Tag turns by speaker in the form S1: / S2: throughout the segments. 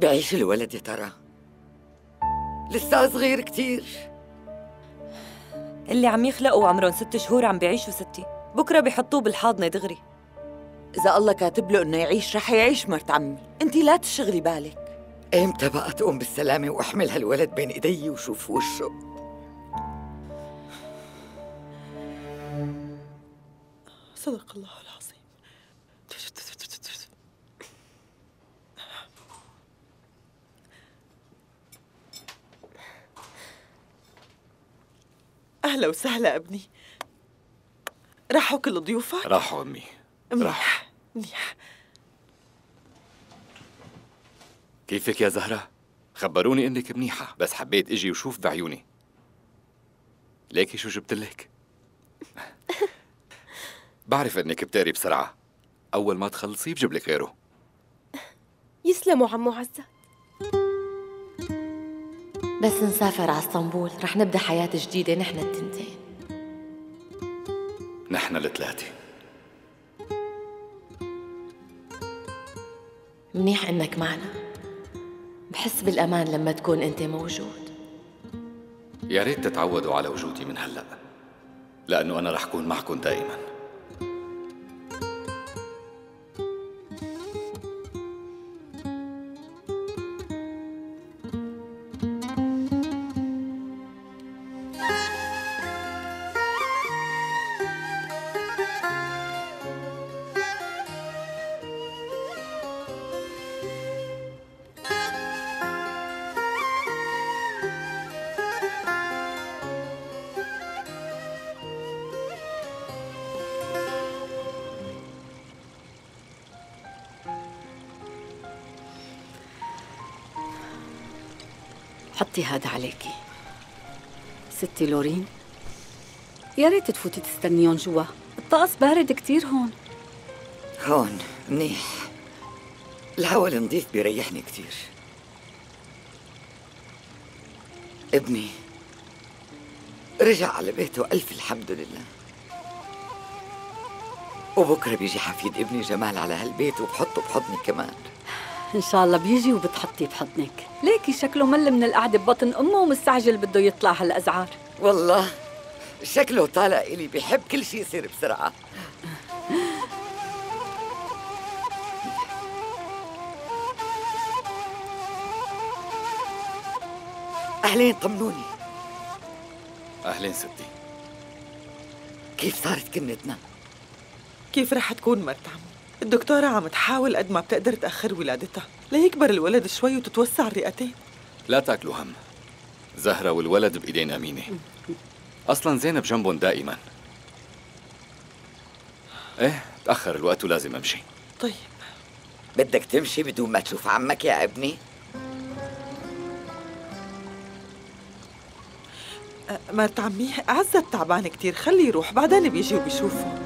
S1: بعيش الولد يا ترى. لسه صغير كتير.
S2: اللي عم يخلقوا عمرهم ست شهور عم بيعيشوا ستي. بكرة بيحطوه بالحاضنة دغري.
S3: إذا الله كاتب له إنه يعيش رح يعيش مرت عمي. أنت لا تشغلي بالك.
S1: إمتى بقى تقوم بالسلامة وأحمل هالولد بين إيدي وشوف وشه؟
S4: صدق الله العظيم. أهلا وسهلا أبني. راحوا كل ضيوفك؟
S5: راحوا أمي.
S4: منيح منيح.
S5: كيفك يا زهرة؟ خبروني إنك منيحة بس حبيت إجي وشوف بعيوني. ليكي شو جبت لك؟ بعرف إنك بتقري بسرعة. أول ما تخلصي بجيب لك غيره.
S6: يسلموا عمو عزة.
S7: بس نسافر على اسطنبول. رح نبدأ حياة جديدة نحن التنتين.
S5: نحن الثلاثة.
S7: منيح إنك معنا. بحس بالأمان لما تكون أنت موجود.
S5: يا ريت تتعودوا على وجودي من هلأ لأنه أنا رح أكون معكم دائما.
S8: حطي هذا عليكي ستي لورين يا ريت تفوتي تستنيهم جوا. الطقس بارد كتير هون.
S1: هون منيح. الهوا النظيف بيريحني كتير. ابني رجع على بيته. ألف الحمد لله. وبكرة بيجي حفيد ابني جمال على هالبيت وبحطه بحضني كمان.
S8: إن شاء الله بيجي وبتحطيه بحضنك. ليكي شكله مل من القعدة ببطن أمه ومستعجل بده يطلع هالأزعار.
S1: والله شكله طالع إلي بيحب كل شيء يصير بسرعة. أهلين طمنوني.
S5: أهلين ستي.
S1: كيف صارت كنتنا؟
S4: كيف رح تكون مرت عمو؟ الدكتورة عم تحاول قد ما بتقدر تأخر ولادتها. ليكبر الولد شوي وتتوسع الرئتين.
S5: لا تاكلوا هم. زهرة والولد بإيدين أمينة. أصلا زينب جنبهم دائما. إيه تأخر الوقت ولازم أمشي.
S4: طيب.
S1: بدك تمشي بدون ما تشوف عمك يا ابني؟
S4: أه، مرت عمي عزت تعبان كتير. خليه يروح بعدين بيجي وبيشوفه.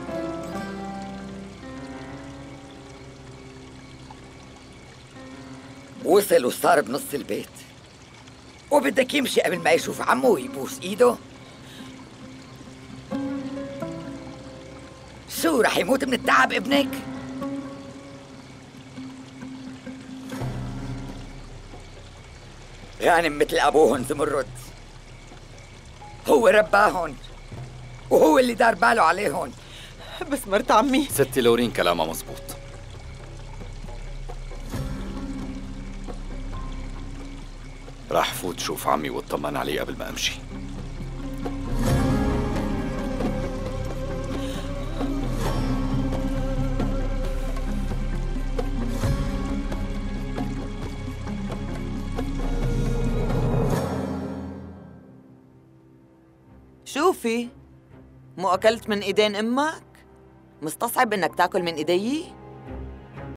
S1: وصل وصار بنص البيت. وبدك يمشي قبل ما يشوف عمه ويبوس إيده. شو رح يموت من التعب ابنك؟ غانم مثل أبوهن زمرد هو رباهن وهو اللي دار باله عليهن.
S4: بس مرت عمي.
S5: ستي لورين كلامها مزبوط. راح فوت شوف عمي واطمن عليه قبل ما امشي
S3: شوفي مو أكلت من إيدين أمك؟ مستصعب إنك تاكل من إيديي؟